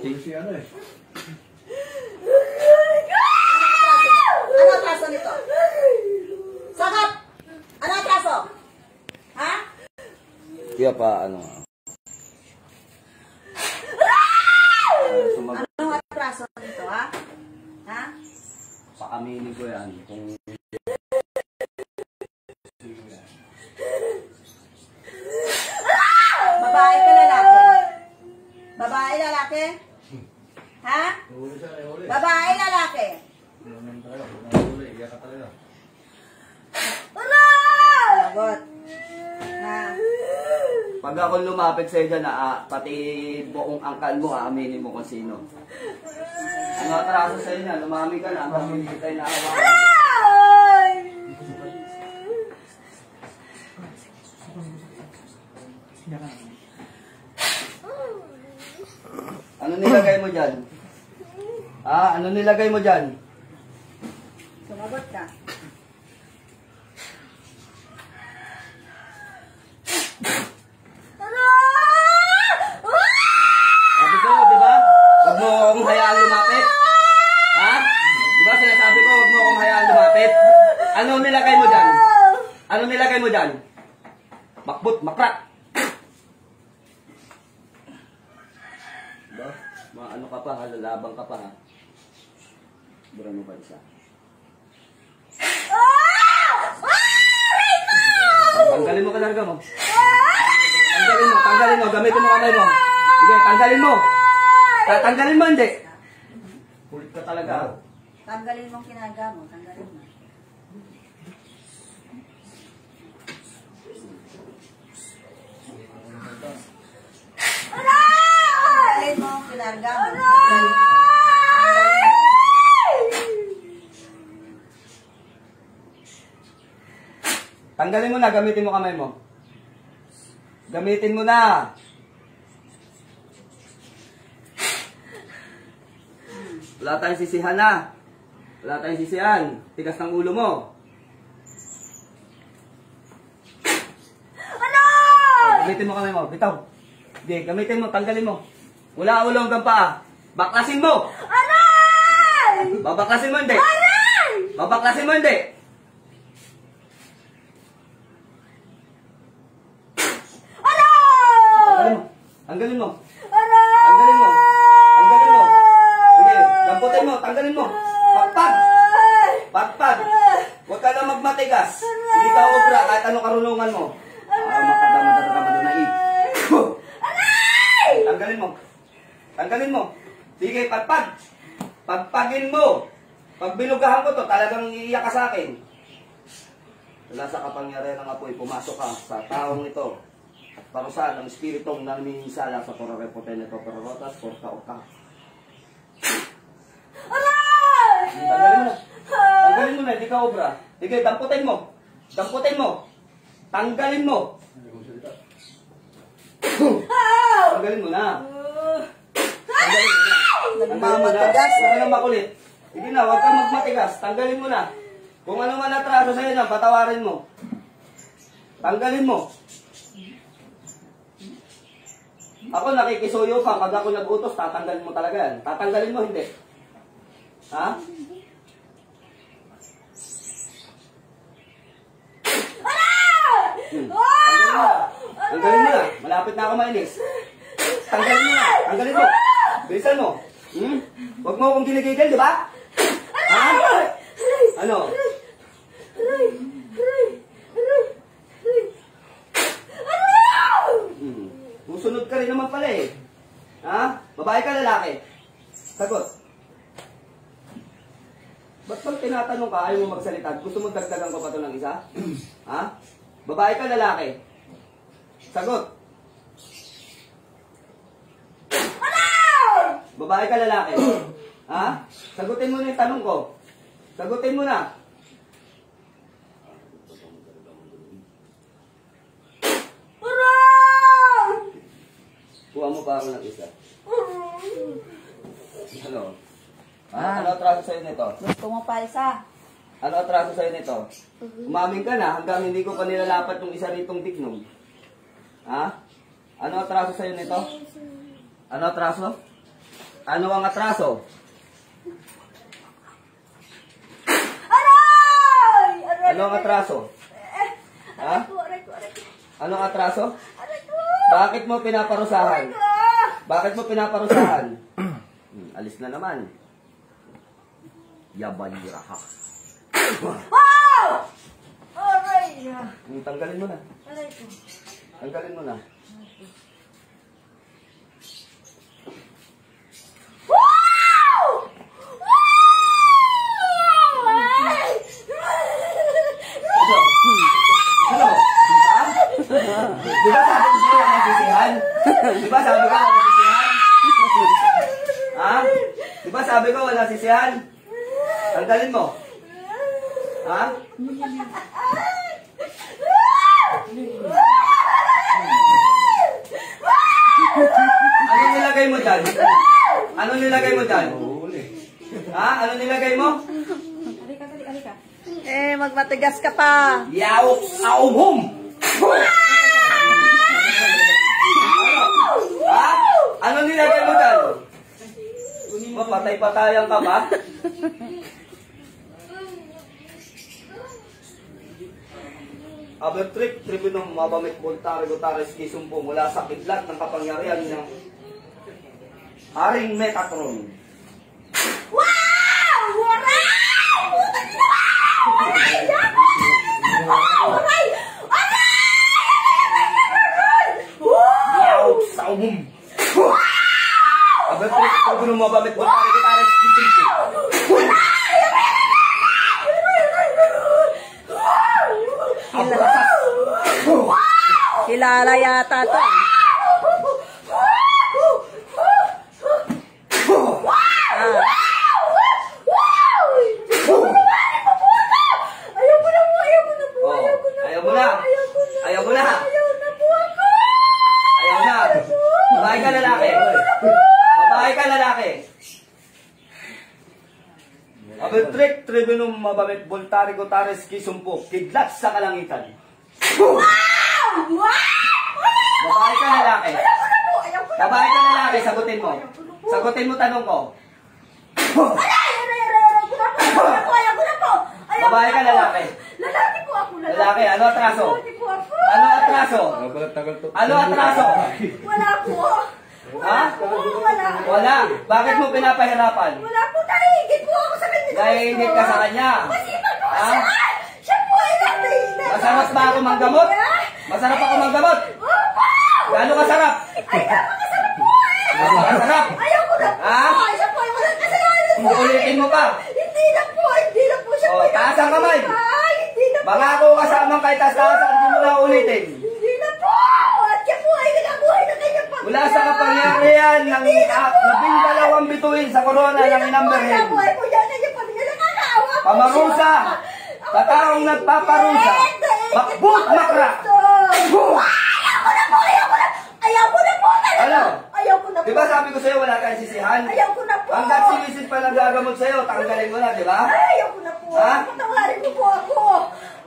Si ano eh. Ano atraso nito? Sagot! Ano atraso? Ha? Kaya pa, ano. Ano atraso nito, ha? Ha? Pakaminin ko yan. Kung Babae ka lalaki? Babae lalaki? Ha? Babae lalaki? Sagot. Ha? pag ako lumapit sa'yo dyan, ah, pati buong angkal mo, aaminin mo kung sino. Ano atraso sa'yo niya? Lumami ka na, hanggang hindi tayo naawa. Ano nilagay mo dyan? Ah, ano nilagay mo dyan? Sumagot ka. Sabi ko, di ba? Huwag mo akong hayaan lumapit. Ha? Di ba sinasabi ko, huwag mo akong hayaan lumapit. Ano nilagay mo dyan? Ano nilagay mo dyan? Makbut, makrak. Diba? Ma ano ka pa, ha? lalabang ka pa ha. Bura mo pa isa. Tanggalin mo kanarga mo. Tanggalin mo, tanggalin mo, gamitin mo kamay mo. Sige, tanggalin mo. Tatanggalin mo, hindi. Kulit ka talaga. Tanggalin mong kinaga mo. Tanggalin mo. Tanggalin mo na, gamitin mo kamay mo. Gamitin mo na. Wala tayong sisihan na. Wala tayong sisihan. Tigas ng ulo mo. Oh, gamitin mo kamay mo. Bitaw. Hindi, gamitin mo. Tanggalin mo. Wala ulo hanggang paa. Baklasin mo. Babaklasin mo hindi. Babaklasin mo hindi. Tanggalin mo. Tanggalin mo. Tanggalin mo. Tanggalin mo. Sige, damputin mo. Tanggalin mo. Pagpag. Pagpag. Huwag ka na magmatigas. Hindi ka obra kahit ano karunungan mo. Ah, makadama-dama na i. Tanggalin mo. Tanggalin mo. Sige, pagpag. Pagpagin mo. Pag binugahan ko to, talagang iiyak ka sa akin. Wala sa kapangyarihan ng apoy, pumasok ka sa taong ito. Parusahan ng espiritong naminisala sa ito, Pororotas, Porta Oka. Tanggalin mo na. Tanggalin mo na, hindi ka obra. Sige, damputin mo. Damputin mo. Tanggalin mo. Hindi. Tanggalin mo na. Tanggalin mo na. Tanggalin mo na. Nagmamatigas. Huwag ka na makulit. Sige na, huwag kang magmatigas. Tanggalin mo na. Kung ano man atraso sa'yo na, patawarin mo. Tanggalin mo. Ako nakikisuyo ka, pag ako nag-utos, tatanggalin mo talaga yan. Tatanggalin mo, hindi. Ha? Hmm. Tanggalin mo. Tanggalin mo na. Malapit na ako mainis. Tanggalin mo na. Tanggalin mo. Bilisan mo. Hmm? Huwag mo akong ginigigil, di ba? Ha? Ano? Susunod ka rin naman pala eh. Ha? Babae ka lalaki? Sagot. Ba't pag tinatanong ka, ayaw mo magsalita? Gusto mo dagdagan ko pa to ng isa? ha? Babae ka lalaki? Sagot. Babae ka lalaki? ha? Sagutin mo na yung tanong ko. Sagutin mo na. Pa ako ng isa. Ano? Ah, ano atraso sa'yo nito? Gusto mo pa isa? Ano atraso sa'yo nito? Umamin ka na hanggang hindi ko pa nilalapat yung isa ritong tiknom. Ha? Ano atraso sa'yo nito? Ano atraso? Ano ang atraso? Aray! Aray! Ano ang atraso? Eh, Ha? Ano ang atraso? Bakit mo pinaparusahan? Aray ko! Bakit mo pinaparusahan? Hmm, alis na naman. Yabanira ha. Wow! Aray! Hmm, tanggalin mo na. Ko. Tanggalin mo na. Wow! Wow! Ay! Ha? Di ba sabi ko? Di ba sabi ko sabi ko wala sisihan? Tanggalin mo. Ha? Ano nilagay mo dyan? Ano nilagay mo dyan? Ha? Ano nilagay mo? Eh, magmatigas ka pa. Yaw aumhum! Ha? Ano nilagay mo dyan? Mapatay-patayan ka ba? Abertrick, tribunong mabamit voltare gotares kisumpo mula sa kidlat ng kapangyarihan ng Haring Metatron. Wow! Aray! Aray! Aray! Aray! Wow! Yaw saumhum! Abertrick, tribunong mabamit voltare gotares kisumpo. Abrasas! Kilala yata to. Ah. Ayaw ko na po, ayaw ko na po, Oh, ayaw ko na ayaw po, mo na. ayaw ko na. Ayaw mo na. Ayaw na po ako. Ayaw na. Babae ka lalaki. Babae ka lalaki. Abentrek, tribunum, mabamit, voltare, gotares, kisumpo, kidlat sa kalangitan. Wow! Babae ka lalaki. Babae ka lalaki, sagutin mo. Sagutin mo tanong ko. Babae ka, lalaki? Lalaki po ako, lalaki. Ano atraso? Lalaki po ako. Ano atraso? Tagal to. Ano atraso? Wala po. Ha? wala. Wala. Bakit mo pinapahirapan? Wala po, nahihigit po ako sa kanya. Nahihigit ka sa kanya? Masipag po Ha? siya. Siya po ay nahihigit. Masarap ba ako manggamot? Masarap ako manggamot? Opo! Gano'ng kasarap? Ay, napakasarap po eh. Napakasarap? Ayaw ko na po. Ha? Siya po ay walang kasalanan po. Uulitin mo pa. Hindi na po, hindi na po siya Oh, po taas ang kamay. Ay, hindi na po. Bangako kasamang kahit taas-taas hindi mo na ulitin. Hindi na po. At siya po ay nagabuhay ng kanyang pamilya. Mula sa kapangyarihan ng ah, labing dalawang bituin sa korona ng. Nakakaawa po Pamarusa. Sa taong nagpaparusa. Bakbut makra. Ayaw ko na po, ayaw ko na. Ayaw ko na po. Ano? Ayaw ko na po. Di ba sabi ko sa'yo wala kang sisihan? Ayaw ko na po. Hanggat si Mrs. pa nagagamot sa'yo, tanggalin mo na, di ba? Ayaw ko na po. Ha? Patawarin mo po ako.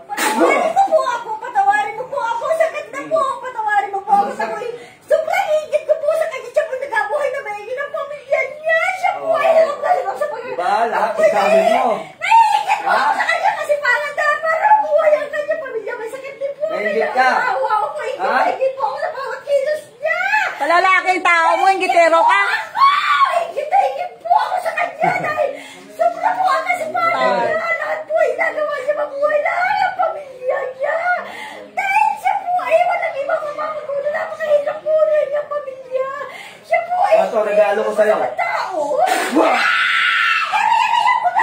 Patawarin mo po ako. Patawarin mo po ako. Sakit na po. Patawarin mo po ako. Sa Sakit. kuy. Sobrang higit ko po sa kanya. Siya po nagabuhay na maigi ng pamilya niya. Siya po Oh. ay nagagalibang sa pag- Diba? Lahat ikamin mo. Nahihigit po Ha? ako sa kanya kasi parang dahil parang buhay ang kanya pamilya. May po. Nahihigit ka? Naawa ako po. Na higit po ako sa bawat kilos niya. Palalaking tao mo, ingitero ka. Ako! Higit na po ako sa kanya dahil sobra po ang kasipahan niya. Lahat po ay nagawa niya mabuhay lahat ang pamilya niya. Dahil siya po ay walang ibang mamagulo na ako kahilap po rin ang pamilya. Siya po ay Ito, regalo ko sa'yo. Sa tao.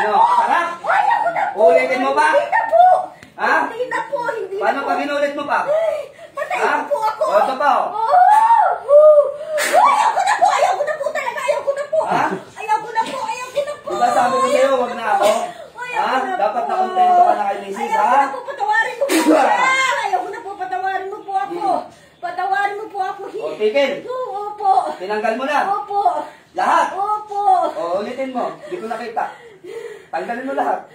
Ano? Sarap? Ayaw ko na po. Ulitin mo pa? Hindi na po. Ha? Hindi na po. Hindi Paano na po. pag inulit mo pa? Ay, Patayin Ha? mo po ako. O, ito pa, oh. Oh! Ayaw ko na po. Ayaw ko na po talaga. Ayaw ko na po. Ha? Ayaw ko na po. Ayaw ko na po. Diba sabi ko sa'yo, wag na ako? Ayaw Ha? na Dapat na kontento ka na kay Mrs. Ayaw ha? ko na po. Patawarin mo po siya. Ayaw ko na po. Patawarin mo po ako. Patawarin mo po ako. O, tigil. Oo, Opo. Tinanggal mo na. Opo. Lahat. Opo. O, ulitin mo. Hindi ko nakita. Tanggalin mo lahat.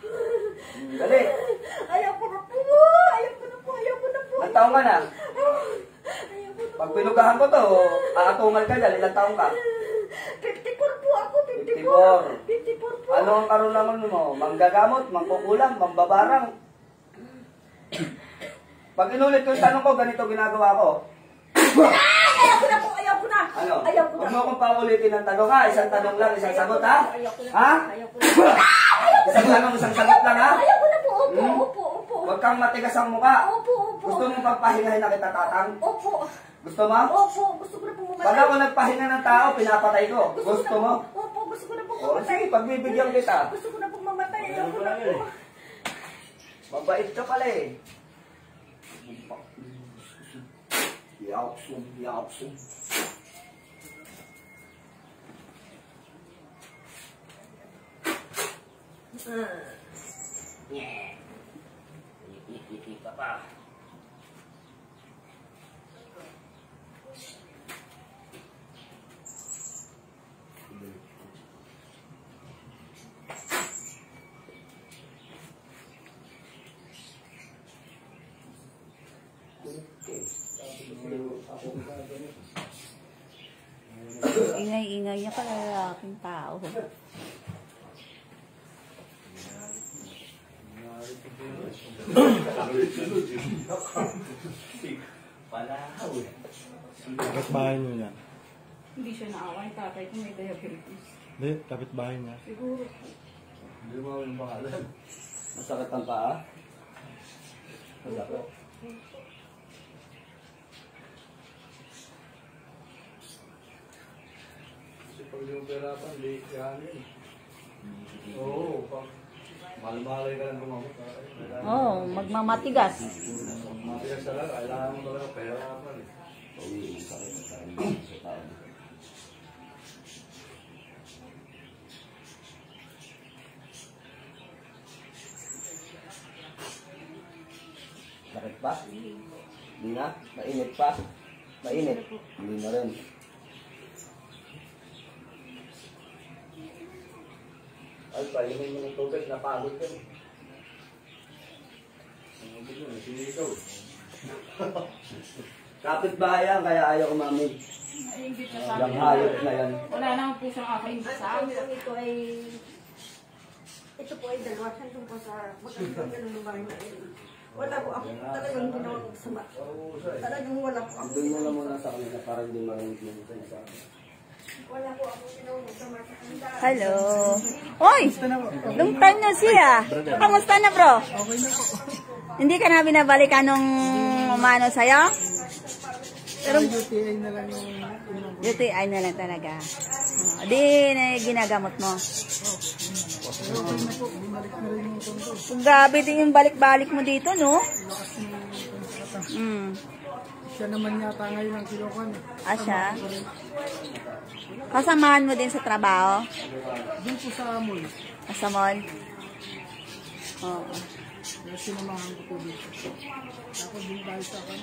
Hmm, Dali. Ayaw ko na po. Ayaw ko na po. Ayaw ko na po. Ilang taong ka na? Pag pinugahan ko to, aatungal ka dyan. Ilang taong ka? 54 po ako, 54. 54. 54 po. Ano ang karunangan mo? Manggagamot, mangkukulam, mambabarang. Pag inulit ko yung tanong ko, ganito ginagawa ko. Ay, ayaw ko na po, ayaw ko na. Ano? Ayaw ko Huwag na. mo akong paulitin ng tanong ha. Isang tanong lang, isang sagot ha. Ayaw ko na. Ha? Ayaw ko na. Isang tanong, isang sagot lang ha. Ayaw ko na po, opo, Hmm? opo, opo. Huwag kang matigas ang mukha. Opo, opo. Gusto mong pagpahingahin na kita tatang? Opo. Gusto mo? Opo, gusto ko na po mamatay. Pag ako nagpahinga ng tao, pinapatay ko. Gusto ko mo? Opo, gusto ko na po O, mamatay. sige, pagbibigyan kita. Gusto ko na po mamatay. Ayaw ko na po. Mabait ka pala eh. Yaksum, yaksum. Kita pa. Ingay-ingay niya ka lalaking tao. Palahaw eh. Kapitbahay niyo yan. Hindi siya naawa yung tatay ko may diabetes. Hindi, kapitbahay niya. Siguro. Hindi mo yung pangalan. Masakit ang paa? Masakit. Kasi pag yung perapan, di yan yun. Oo, pag malmalay ka lang gumamot. Oo, oh, magmamatigas. Matigas talaga, kailangan mo talaga perapan. eh. Uy, sakit sa tao. Sakit pa? Hindi na? Mainit pa? Mainit? Hindi na rin. Ay, palimin mo ng tubig, napagod ka. Ang gusto mo, sinikaw. Kapit bahayan, kaya ayaw umamig. Nainggit siya sa Yung hayop na yan. Wala naman po siyang akaingit sa Ang ang ito ay... Ito po ay dalawa. Saan po sa... Magkakita ng lugar na ito. Wala po ako talagang ginawa ko sama. Talagang wala po ako. Doon mo na muna sa kanila para hindi marinig sama sa kanila. Hello. Oy! Long time na siya. Kamusta na bro? Okay na po. Hindi ka na binabalikan nung umano sa'yo? Pero UTI na lang yung... UTI na lang talaga. Oh, di na ginagamot mo. Grabe din yung balik-balik mo dito, no? Mm. Siya naman yata ngayon ang kilokan. Ah, siya? Kasamahan mo din sa trabaho? Doon po sa mall. Ah, Sa mall? Oo. Sinamahan ko po dito. Tapos din tayo sa akin.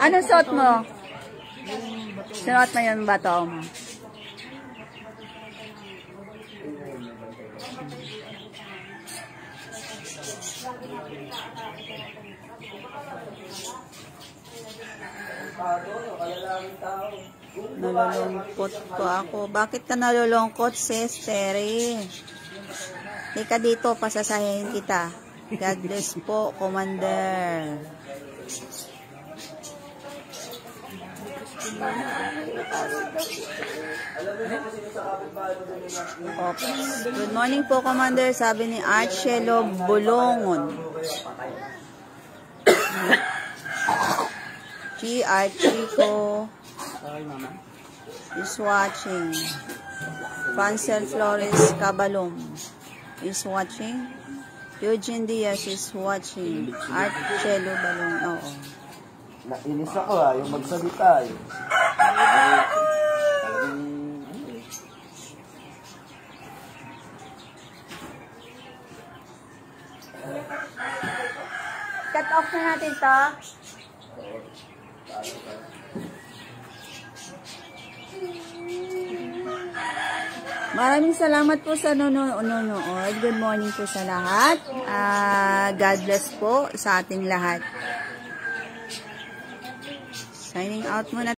Anong suot mo? Suot mo yung bato mo. Nalulungkot ko ako. Bakit ka nalulungkot, sis Terry? Hindi ka dito, pasasahin kita. God bless po, Commander. Ops. Good morning po, Commander. Sabi ni Archelo Bulongon. GR Chico is watching. Francel Flores Cabalom is watching. Eugene Diaz is watching. Archelo Balong. Oo. Nainis ako ha, yung magsalita eh. Talagang, ano eh. Off na natin to. Maraming salamat po sa nanonood. Good morning po sa lahat. Ah, God bless po sa ating lahat. Signing out muna